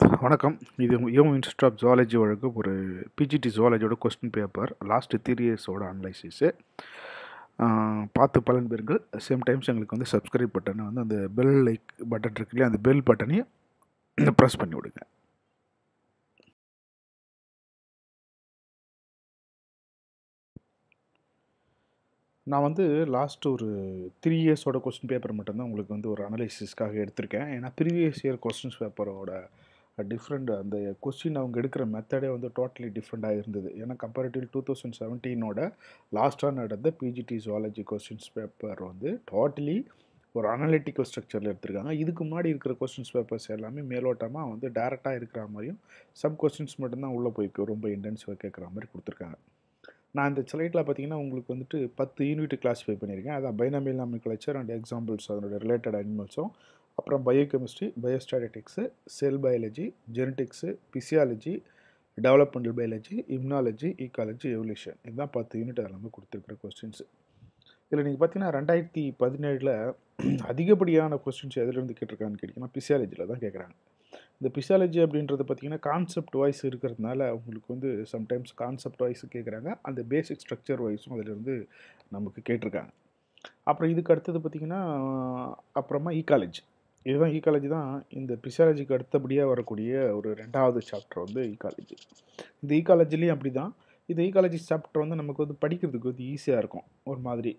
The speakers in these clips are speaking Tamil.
வணக்கம். இது யோம் இன்ஸ்டியூட் ஆஃப் ஜுவாலஜி வழக்கு ஒரு பிஜிடி ஜுவாலஜியோட கொஸ்டின் பேப்பர் லாஸ்ட்டு த்ரீ இயர்ஸோட அனலைசிஸு பார்த்து பலன் பெறுங்கள். சேம் டைம்ஸ் எங்களுக்கு வந்து சப்ஸ்கிரைப் பட்டனை வந்து அந்த பெல் லைக் பட்டன் இருக்கு இல்லையா அந்த பெல் பட்டனையும் ப்ரெஸ் பண்ணி விடுங்க. நான் வந்து லாஸ்ட் ஒரு த்ரீ இயர்ஸோட கொஸ்டின் பேப்பர் மட்டும்தான் உங்களுக்கு வந்து ஒரு அனலைசிஸ்க்காக எடுத்திருக்கேன். ஏன்னா ப்ரீவியஸ் இயர் கொஸ்டின்ஸ் பேப்பரோட டிஃப்ரெண்ட் அந்த கொஸ்டின் அவங்க எடுக்கிற மெத்தடே வந்து டோட்டலி டிஃப்ரெண்ட்டாக இருந்தது. ஏன்னா கம்பேரிட்டிவ் டூ தௌசண்ட் செவன்டீனோட லாஸ்ட்டாக நடந்த பிஜிடி ஜுவாலஜி கொஸ்டின்ஸ் பேப்பர் வந்து டோட்டலி ஒரு அனலிட்டிக்கல் ஸ்ட்ரக்சரில் எடுத்திருக்காங்க. இதுக்கு முன்னாடி இருக்கிற கொஸ்டின்ஸ் பேப்பர்ஸ் எல்லாமே மேலோட்டமாக வந்து டேரெக்டாக இருக்கிற மாதிரியும் சப் கொஸ்டின்ஸ் மட்டும்தான் உள்ளே போய்க்கு ரொம்ப இன்டென்சிவாக கேட்குற மாதிரி கொடுத்துருக்காங்க. நான் இந்த ஸ்லைட்டில் பார்த்தீங்கன்னா உங்களுக்கு வந்துட்டு பத்து யூனிட் கிளாஸிஃபை பண்ணியிருக்கேன். அதான் பைனாமியல் நாமிக்கலச்சர் அண்ட் எக்ஸாம்பிள்ஸ் அதனோட ரிலேட்டட் அனிமல்ஸும் அப்புறம் biochemistry biostatistics cell biology genetics physiology developmental biology immunology ecology evolution இதுதான் பத்து யூனிட் எல்லாமே கொடுத்துருக்குற கொஸ்டின்ஸ் இதில் நீங்கள் பார்த்தீங்கன்னா ரெண்டாயிரத்தி பதினேழில் அதிகப்படியான கொஸ்டின்ஸ் எதுலேருந்து கேட்டிருக்காங்கன்னு கேட்டிங்கன்னா பிசியாலஜியில் தான் கேட்குறாங்க. இந்த பிசியாலஜி அப்படின்றது பார்த்திங்கன்னா கான்செப்ட் வைஸ் இருக்கிறதுனால உங்களுக்கு வந்து சம்டைம்ஸ் கான்செப்ட் வைஸ் கேட்குறாங்க. அந்த பேசிக் ஸ்ட்ரக்சர் வாய்ஸும் அதிலிருந்து நமக்கு கேட்டிருக்காங்க. அப்புறம் இதுக்கு அடுத்தது பார்த்திங்கன்னா அப்புறமா ஈக்காலஜி இதுதான் ஈக்காலஜி தான். இந்த பிசியாலஜிக்கு அடுத்தபடியாக வரக்கூடிய ஒரு ரெண்டாவது சாப்டர் வந்து ஈக்காலஜி இந்த ஈக்காலஜிலையும் அப்படி தான் இந்த ஈக்காலஜி சாப்டர் வந்து நமக்கு வந்து படிக்கிறதுக்கு வந்து ஈஸியாக இருக்கும். ஒரு மாதிரி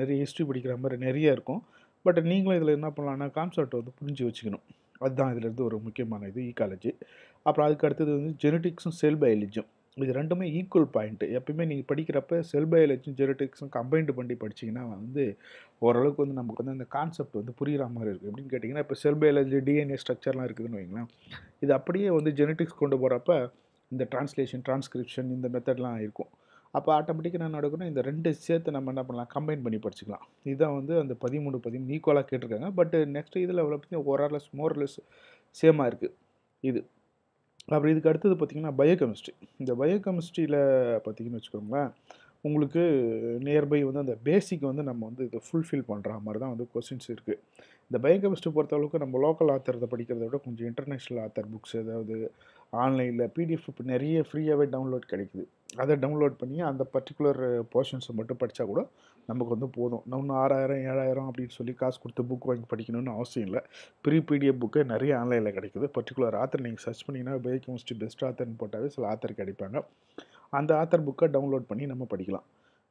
நிறைய ஹிஸ்ட்ரி படிக்கிற மாதிரி நிறைய இருக்கும். பட் நீங்களும் இதில் என்ன பண்ணலான்னா கான்செப்ட் வந்து புரிஞ்சு வச்சுக்கணும். அதுதான் இதிலேருந்து ஒரு முக்கியமான இது ஈக்காலஜி அப்புறம் அதுக்கு அடுத்தது வந்து ஜெனட்டிக்ஸும் செல் பயாலஜியும் இது ரெண்டுமே ஈக்குவல் பாயிண்ட்டு எப்பயுமே நீங்கள் படிக்கிறப்ப செல் பயாலஜியும் ஜெனட்டிக்ஸும் கம்பைன்டு பண்ணி படிச்சிங்கன்னா வந்து ஓரளவுக்கு வந்து நமக்கு வந்து அந்த கான்செப்ட் வந்து புரிகிற மாதிரி இருக்குது எப்படின்னு கேட்டிங்கன்னா இப்போ செல் பயாலஜி டிஎன்ஏ ஸ்ட்ரக்சர்லாம் இருக்குதுன்னு வைங்களேன். இது அப்படியே வந்து ஜெனட்டிக்ஸ் கொண்டு போகிறப்ப இந்த டிரான்ஸ்லேஷன் டிரான்ஸ்கிரிப்ஷன் இந்த மெத்தட்லாம் இருக்கும். அப்போ ஆட்டோமேட்டிக்காக என்ன நடக்கணும் இந்த ரெண்டு சேர்த்து நம்ம என்ன பண்ணலாம்? கம்பைன் பண்ணி படிச்சுக்கலாம். இதுதான் வந்து அந்த பதிமூணு பதிமூணு ஈக்குவலாக கேட்டிருக்காங்க. பட் நெக்ஸ்ட் இதில் அவ்வளோ பற்றி ஓரளவு மோர்லெஸ் சேமாக இருக்குது இது. அப்புறம் இதுக்கு அடுத்தது பார்த்திங்கன்னா பயோகெமிஸ்ட்ரி இந்த பயோகெமிஸ்ட்ரியில் பார்த்திங்கன்னு வச்சுக்கோங்களேன் உங்களுக்கு நியர்பை வந்து அந்த பேசிக் வந்து நம்ம வந்து இதை ஃபுல்ஃபில் பண்ணுற மாதிரி தான் வந்து கொஸ்டின்ஸ் இருக்குது இந்த பயோகெமிஸ்ட்ரி பொறுத்தளவுக்கு நம்ம லோக்கல் ஆத்தர் படிக்கிறத விட கொஞ்சம் இன்டர்நேஷ்னல் ஆத்தர் புக்ஸ் ஏதாவது ஆன்லைனில் பிடிஎஃப் இப்போ நிறைய ஃப்ரீயாகவே டவுன்லோட் கிடைக்குது. அதை டவுன்லோட் பண்ணி அந்த பர்டிகுலர் போர்ஷன்ஸை மட்டும் படித்தா கூட நமக்கு வந்து போதும். இன்னும் ஆறாயிரம் ஏழாயிரம் அப்படின்னு சொல்லி காசு கொடுத்து புக் வாங்கி படிக்கணும்னு அவசியம் இல்லை. ப்ரீ பிடிஎஃப் புக்கு நிறைய ஆன்லைனில் கிடைக்குது. பர்டிகுலர் ஆத்தர் நீங்கள் சர்ச் பண்ணிங்கன்னா பயோகெமிஸ்ட்ரி பெஸ்ட் ஆத்தர்னு போட்டாவே சில ஆத்தர் கிடைப்பாங்க. அந்த ஆத்தர் புக்கை டவுன்லோட் பண்ணி நம்ம படிக்கலாம்.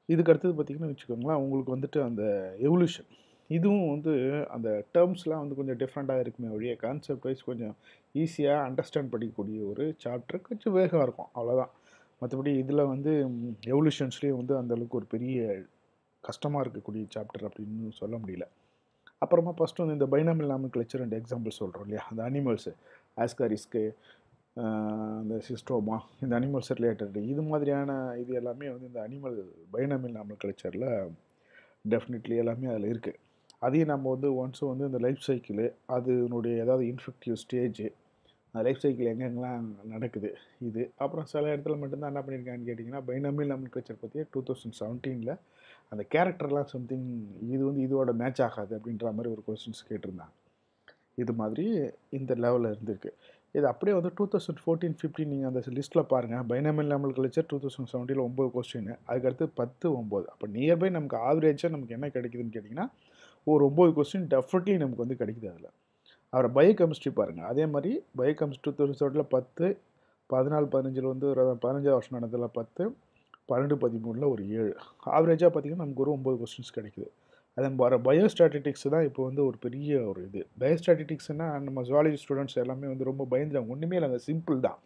இதுக்கு அடுத்தது பார்த்திங்கன்னா வச்சுக்கோங்களேன் உங்களுக்கு வந்துட்டு அந்த எவல்யூஷன் இதுவும் வந்து அந்த டேர்ம்ஸ்லாம் வந்து கொஞ்சம் டிஃப்ரெண்ட்டாக இருக்குமே ஒழிய கான்செப்ட் வைஸ் கொஞ்சம் ஈஸியாக அண்டர்ஸ்டாண்ட் பண்ணிக்கக்கூடிய ஒரு சாப்டர் கொஞ்சம் வேகம் இருக்கும். அவ்வளோதான் மற்றபடி இதில் வந்து எவல்யூஷன்ஸ்லேயும் வந்து அந்தளவுக்கு ஒரு பெரிய கஷ்டமாக இருக்கக்கூடிய சாப்டர் அப்படின்னு சொல்ல முடியல. அப்புறமா ஃபஸ்ட்டு வந்து இந்த பைனாமில் நாமிக் ரெண்டு எக்ஸாம்பிள் சொல்கிறோம் இல்லையா? அந்த அனிமல்ஸு ஆஸ்காரிஸ்க்கு அந்த சிஸ்டோமா இந்த அனிமல்ஸ் ரிலேட்டட் இது மாதிரியான இது எல்லாமே வந்து இந்த அனிமல் பைனாமில் நாமிக் லெக்சரில் டெஃபினெட்லி எல்லாமே அதில் இருக்குது அதையும் நம்ம வந்து ஒன்ஸ் வந்து இந்த லைஃப் சைக்கிள் அதனுடைய ஏதாவது இன்ஃபெக்டிவ் ஸ்டேஜ் அந்த லைஃப் சைக்கிள் எங்கெங்கெல்லாம் நடக்குது இது. அப்புறம் சில இடத்துல மட்டும்தான் என்ன பண்ணியிருக்காங்கன்னு கேட்டிங்கன்னா பைனாமில் கல்ச்சர் பற்றியே டூ தௌசண்ட் செவன்டீனில் அந்த கேரக்டர்லாம் சம்திங் இது வந்து இதோட மேட்ச் ஆகாது அப்படின்ற மாதிரி ஒரு கொஸ்டின்ஸ் கேட்டிருந்தாங்க. இது மாதிரி இந்த லெவலில் இருந்திருக்கு. இது அப்படியே வந்து டூ தௌசண்ட் ஃபோர்டீன் ஃபிஃப்டீன் நீங்கள் அந்த லிஸ்ட்டில் பாருங்கள் binomial nomenclature two thousand செவன்டீனில் ஒம்பது கொஸ்டின் அதுக்கடுத்து பத்து ஒம்பது அப்போ நியர்பை நமக்கு ஆவரேஜாக நமக்கு என்ன கிடைக்குதுன்னு கேட்டிங்கன்னா ஒரு ஒம்பது கொஸ்டின் டெஃபினெட்லி நமக்கு வந்து கிடைக்குது அதில். அப்புறம் பயோகெமிஸ்ட்ரி பாருங்கள் அதே மாதிரி பயோ கெமிஸ்ட்ரி தௌசண்ட் பத்து பதினாலு பதினஞ்சில் வந்து ஒரு பதினஞ்சாவது வருஷம் நடந்ததில் பத்து பன்னெண்டு பதிமூணில் ஒரு ஏழு. ஆவரேஜாக பார்த்திங்கன்னா நமக்கு ஒரு ஒம்பது கொஸ்டின்ஸ் கிடைக்குது. அதே வர பயோஸ்டாட்டிக்ஸ் தான் இப்போ வந்து ஒரு பெரிய ஒரு இது. பயோஸ்டாட்டிக்ஸ்னால் நம்ம ஜுவாலஜி ஸ்டூடெண்ட்ஸ் எல்லாமே வந்து ரொம்ப பயந்துறாங்க ஒன்றுமே இல்லை அந்த சிம்பிள் தான்.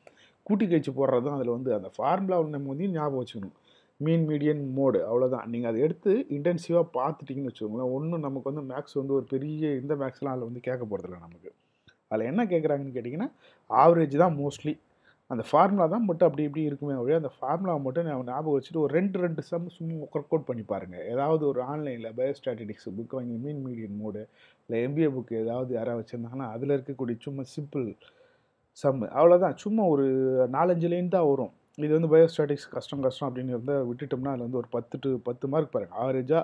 கூட்டி கழிச்சு போடுறது தான் அதில் வந்து அந்த ஃபார்முலா நம்ம வந்து ஞாபகம் வச்சுக்கணும். மீன் மீடியன் மோடு அவ்வளோதான் நீங்கள் அதை எடுத்து இன்டென்சிவாக பார்த்துட்டிங்கன்னு வச்சுக்கோங்களேன் ஒன்றும் நமக்கு வந்து மேக்ஸ் வந்து ஒரு பெரிய இந்த மேக்ஸ்லாம் அதில் வந்து கேட்க போகிறதில்ல நமக்கு. அதில் என்ன கேட்குறாங்கன்னு கேட்டிங்கன்னா ஆவரேஜ் தான் மோஸ்ட்லி அந்த ஃபார்முலா தான் மட்டும் அப்படி இப்படி இருக்குமே ஒழிய அந்த ஃபார்முலா மட்டும் நான் ஞாபகம் வச்சுட்டு ஒரு ரெண்டு ரெண்டு சம் சும்மா ஒர்க் அவுட் பண்ணி பாருங்கள் ஏதாவது ஒரு ஆன்லைனில் பயோஸ்டாட்டிக்ஸ் புக் வாங்கி மீன் மீடியன் மோடு இல்லை எம்பிஏ புக்கு ஏதாவது யாராவது வச்சுருந்தாங்கன்னா அதில் இருக்கக்கூடிய சும்மா சிம்பிள் சம் அவ்வளோதான் சும்மா ஒரு நாலஞ்சு லைன் தான் வரும். இது வந்து பயோஸ்டாட்டிக்ஸ் கஷ்டம் கஷ்டம் அப்படின்னு இருந்தால் விட்டுட்டோம்னா அதில் வந்து ஒரு பத்து டு பத்து மார்க் பாருங்கள் ஆவரேஜாக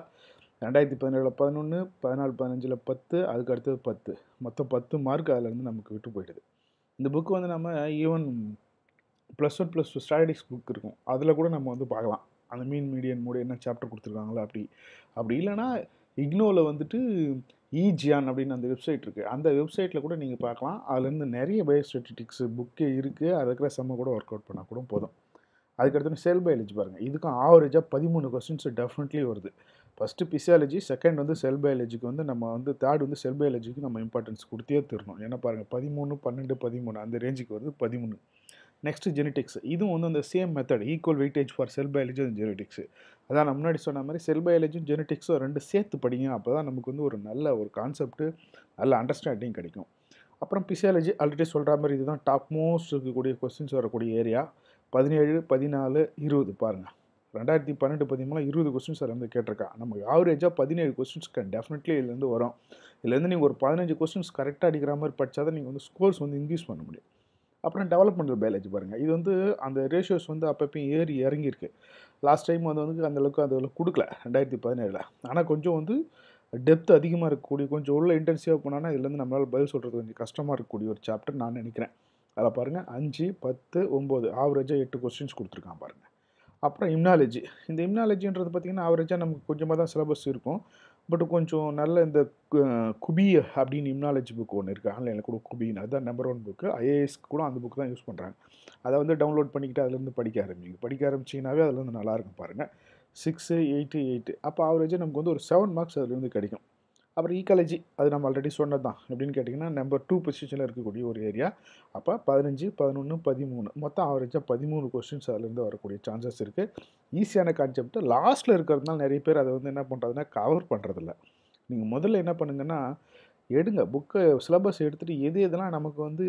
ரெண்டாயிரத்தி பதினேழில் பதினொன்று பதினாலு பதினஞ்சில் பத்து அதுக்கு அடுத்தது பத்து. மொத்தம் பத்து மார்க் அதில் வந்து நமக்கு விட்டு போயிடுது. இந்த புக்கு வந்து நம்ம even plus one plus two statistics book இருக்கும். அதில் கூட நம்ம வந்து பார்க்கலாம். அந்த மீன் மீடியன் மூடு என்ன சாப்டர் கொடுத்துருக்காங்களா அப்படி. அப்படி இல்லைன்னா இக்னோவில் வந்துட்டு e ஈஜியான் அப்படின்னு அந்த வெப்சைட் இருக்குது அந்த வெப்சைட்டில் கூட நீங்கள் பார்க்கலாம். அதுலேருந்து நிறைய பயோஸ்டெட்டிக்ஸ் புக்கே இருக்குது அது இருக்கிற செம்ம கூட ஒர்க் அவுட் பண்ணால் கூட போதும். அதுக்கடுத்து செல் பயாலஜி பாருங்கள் இதுக்கும் ஆவரேஜாக பதிமூணு கொஸ்டின்ஸ் டெஃபினெட்லி வருது. ஃபஸ்ட்டு பிசியாலஜி செகண்ட் வந்து செல் பயாலஜிக்கு வந்து நம்ம வந்து தேர்ட் வந்து செல் பயாலஜிக்கு நம்ம இம்பார்ட்டன்ஸ் கொடுத்தே தரணும். ஏன்னா பாருங்கள் பதிமூணு பன்னெண்டு பதிமூணு அந்த ரேஞ்சுக்கு வருது பதிமூணு. நெக்ஸ்ட் ஜெனட்டிக்ஸ் இதுவும் வந்து அந்த same method equal weightage for cell biology and genetics அதான் நான் முன்னாடி சொன்ன மாதிரி செல் பயாலஜியும் ஜெனட்டிக்ஸும் ரெண்டு சேர்த்து படிங்க அப்போ தான் நமக்கு வந்து ஒரு நல்ல ஒரு கான்செப்ட்டு நல்ல அண்டர்ஸ்டாண்டிங் கிடைக்கும். அப்புறம் பிசியாலஜி ஆல்ரெடி சொல்கிற மாதிரி இதுதான் டாப் மோஸ்ட் இருக்கக்கூடிய கொஸ்டின்ஸ் வரக்கூடிய ஏரியா பதினேழு பதினாலு இருபது பாருங்கள் ரெண்டாயிரத்தி பன்னெண்டு பதிமூணு இருபது கொஸ்டின்ஸ் அதில் வந்து கேட்டிருக்கா. நமக்கு ஆவரேஜாக பதினேழு கொஸ்டின்ஸ் டெஃபினெட்லி இதுலேருந்து வரும். இதுலேருந்து நீங்கள் ஒரு பதினஞ்சு கொஸ்டின்ஸ் கரெக்டாக அடிக்கிற மாதிரி படித்தா தான் நீங்கள் வந்து ஸ்கோர்ஸ் வந்து இன்க்ரீஸ் பண்ண முடியும். அப்புறம் டெவலப்மெண்டல் பயாலஜி பாருங்கள் இது வந்து அந்த ரேஷியோஸ் வந்து அப்பப்பையும் ஏறி இறங்கியிருக்கு. லாஸ்ட் டைம் வந்து வந்து அந்தளவுக்கு அதில் கொடுக்கல ரெண்டாயிரத்தி பதினேழில். ஆனால் கொஞ்சம் வந்து டெப்த் அதிகமாக இருக்கக்கூடிய கொஞ்சம் உள்ள இன்டென்சிவாக போனோன்னா இதுலேருந்து நம்மளால் பதில் சொல்கிறது கொஞ்சம் கஷ்டமாக இருக்கக்கூடிய ஒரு சாப்டர் நான் நினைக்கிறேன். அதில் பாருங்கள் அஞ்சு பத்து ஒம்பது ஆவரேஜாக எட்டு கொஸ்டின்ஸ் கொடுத்துருக்கான் பாருங்கள் அப்புறம் இம்னாலஜி இந்த இம்னாலஜின்றது பார்த்திங்கன்னா ஆவரேஜாக நமக்கு கொஞ்சமாக தான் சிலபஸ் இருக்கும். பட் கொஞ்சம் நல்ல இந்த குபி அப்படின்னு இம்னாலஜி புக் ஒன்று இருக்குது ஆன்லைனில் கூட குபின்னு. அதுதான் நம்பர் ஒன் புக்கு ஐஏஎஸ்க்கு கூட அந்த புக் தான் யூஸ் பண்ணுறாங்க அதை வந்து டவுன்லோட் பண்ணிக்கிட்டு அதுலேருந்து படிக்க ஆரம்பிங்க. படிக்க ஆரம்பிச்சிங்கனாவே அதில் வந்து நல்லாயிருக்கும் பாருங்கள் சிக்ஸு எயிட்டு எயிட்டு அப்போ ஆவரேஜாக நமக்கு வந்து ஒரு செவன் மார்க்ஸ் அதுலேருந்து கிடைக்கும். அப்புறம் ஈக்காலஜி அது நம்ம ஆல்ரெடி சொன்னது தான் எப்படின்னு கேட்டிங்கன்னா நம்பர் டூ பொசிஷனில் இருக்கக்கூடிய ஒரு ஏரியா அப்போ பதினஞ்சு பதினொன்று பதிமூணு. மொத்தம் ஆவரேஜாக பதிமூணு கொஸ்டின்ஸ் அதுலேருந்து வரக்கூடிய சான்சஸ் இருக்குது ஈஸியான கான்செப்ட் லாஸ்ட்டில் இருக்கிறதுனால நிறைய பேர் அதை வந்து என்ன பண்ணுறதுனா கவர் பண்ணுறதில்ல நீங்கள் முதல்ல என்ன பண்ணுங்கன்னா எடுங்க. புக்கை சிலபஸ் எடுத்துகிட்டு எது எதெல்லாம் நமக்கு வந்து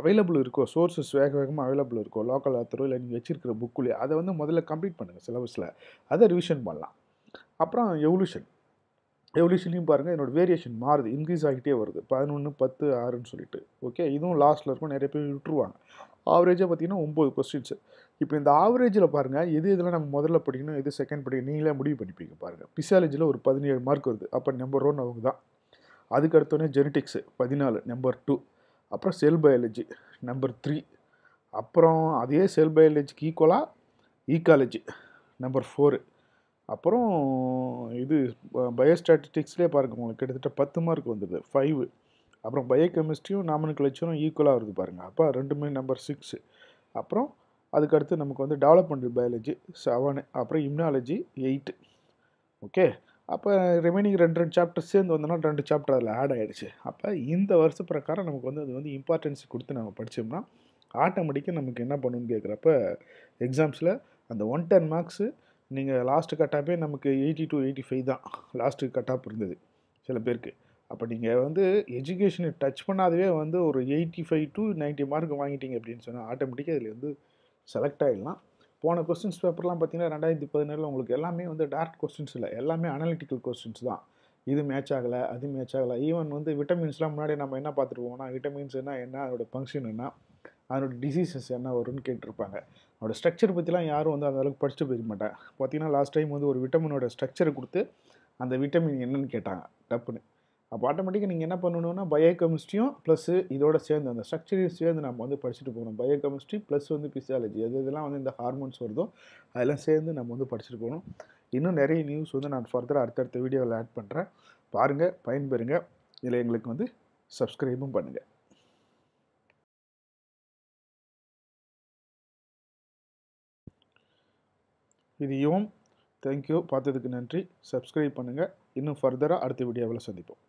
அவைலபிள் இருக்கோ சோர்ஸஸ் வேக வேகமாக அவைலபிள் இருக்கோ லோக்கல் ஆத்தரோ இல்லை நீங்கள் வச்சிருக்கிற புக்குலேயே அதை வந்து முதல்ல கம்ப்ளீட் பண்ணுங்கள் சிலபஸில் அதை ரிவிஷன் பண்ணலாம். அப்புறம் எவல்யூஷன் எவல்யூஷன்லையும் பாருங்கள் என்னோடய வேரியேஷன் மாறுது இன்க்ரீஸ் ஆகிட்டே வருது. பதினொன்று பத்து ஆறுன்னு சொல்லிட்டு. ஓகே இதுவும் லாஸ்ட்டில் இருக்கும் நிறைய பேர் விட்டுருவாங்க. ஆவரேஜாக பார்த்தீங்கன்னா ஒம்பது கொஸ்டின்ஸு இப்போ இந்த ஆவரேஜில் பாருங்கள் எது இதெல்லாம் நம்ம முதல்ல படிக்கணும் எது செகண்ட் படிக்கணும் நீங்களே முடிவு பண்ணிப்பீங்க பாருங்கள் பிசாலஜியில் ஒரு பதினேழு மார்க் வருது. அப்போ நம்பர் ஒன் அவங்க தான். அதுக்கு அடுத்தோடனே ஜெனட்டிக்ஸு பதினாலு நம்பர் டூ அப்புறம் செல் பயாலஜி நம்பர் த்ரீ அப்புறம் அதே செல் பயாலஜிக்கு ஈக்குவலாக ஈக்காலஜி நம்பர் ஃபோரு அப்புறம் இது பயோஸ்டாட்டிஸ்டிக்ஸ்லேயே பாருங்கள் உங்களுக்கு. கிட்டத்தட்ட பத்து மார்க் வந்துடுது ஃபைவு அப்புறம் பயோகெமிஸ்ட்ரியும் நாமனுக்குலச்சரும் ஈக்குவலாக வருது பாருங்கள் அப்போ ரெண்டுமே நம்பர் சிக்ஸு அப்புறம் அதுக்கடுத்து நமக்கு வந்து டெவலப்மெண்டல் பயாலஜி செவனு அப்புறம் இம்னாலஜி எயிட்டு ஓகே அப்போ ரிமைனிங் ரெண்டு ரெண்டு சாப்டர் சேர்ந்து வந்தோம்னா ரெண்டு சாப்டர் அதில் ஆட் ஆகிடுச்சு அப்போ இந்த வருஷ பிரகாரம் நமக்கு வந்து அது வந்து இம்பார்ட்டன்ஸ் கொடுத்து நம்ம படித்தோம்னா ஆட்டோமேட்டிக்காக நமக்கு என்ன பண்ணணும்னு கேட்குறப்ப எக்ஸாம்ஸில் அந்த ஒன் டென் மார்க்ஸு நீங்கள் லாஸ்ட்டு கட்டாப்பே நமக்கு எயிட்டி டு எயிட்டி ஃபைவ் தான். லாஸ்ட்டு கட்டாப் இருந்தது சில பேருக்கு. அப்போ நீங்கள் வந்து எஜுகேஷனை டச் பண்ணாதவே வந்து ஒரு eighty five to ninety mark வாங்கிட்டீங்க அப்படின்னு சொன்னால் ஆட்டோமேட்டிக்காக இதில் வந்து செலக்ட் ஆகிடலாம் போன கொஸ்டின்ஸ் பேப்பர்லாம் பார்த்தீங்கன்னா ரெண்டாயிரத்தி பதினேழில் உங்களுக்கு எல்லாமே வந்து டேரக்ட் கொஸ்டின்ஸ் இல்லை. எல்லாமே அனாலிட்டிக்கல் கொஸ்டின்ஸ் தான். இது மேட்ச் ஆகலை அது மேட்ச் ஆகலை. ஈவன் வந்து விட்டமின்ஸ்லாம் முன்னாடி நம்ம என்ன பார்த்துருப்போம்னா விட்டமின்ஸ் என்ன என்ன அதோட ஃபங்க்ஷன் என்ன அதனோட டிசீசஸ் என்ன வரும்னு கேட்டிருப்பாங்க. அதோட ஸ்ட்ரக்சர் பற்றிலாம் யாரும் வந்து அந்த அளவுக்கு படிச்சுட்டு போயிருக்க மாட்டாங்க. பார்த்தீங்கன்னா லாஸ்ட் டைம் வந்து ஒரு விட்டமினோட ஸ்ட்ரக்சரை கொடுத்து அந்த விட்டமின் என்னன்னு கேட்டாங்க டப்புன்னு. அப்போ ஆட்டோமேட்டிக்காக நீங்கள் என்ன பண்ணணும்னா பயோகெமிஸ்ட்ரியும் ப்ளஸ்ஸு இதோட சேர்ந்து அந்த ஸ்ட்ரக்சரையும் சேர்ந்து நம்ம வந்து படிச்சுட்டு போகணும். பயோகெமிஸ்ட்ரி ப்ளஸ் வந்து பிசியாலஜி அது இதெல்லாம் வந்து இந்த ஹார்மோன்ஸ் வருதோ அதெல்லாம் சேர்ந்து நம்ம வந்து படிச்சுட்டு போகணும். இன்னும் நிறைய நியூஸ் வந்து நான் ஃபர்தராக அடுத்தடுத்த வீடியோவில் ஆட் பண்ணுறேன் பாருங்கள் பயன்பெறுங்க. இதில் எங்களுக்கு வந்து சப்ஸ்கிரைபும் பண்ணுங்கள் இதையும் தேங்க்யூ பார்த்ததுக்கு நன்றி. சப்ஸ்கிரைப் பண்ணுங்கள் இன்னும் ஃபர்தராக அடுத்த வீடியோவில் சந்திப்போம்.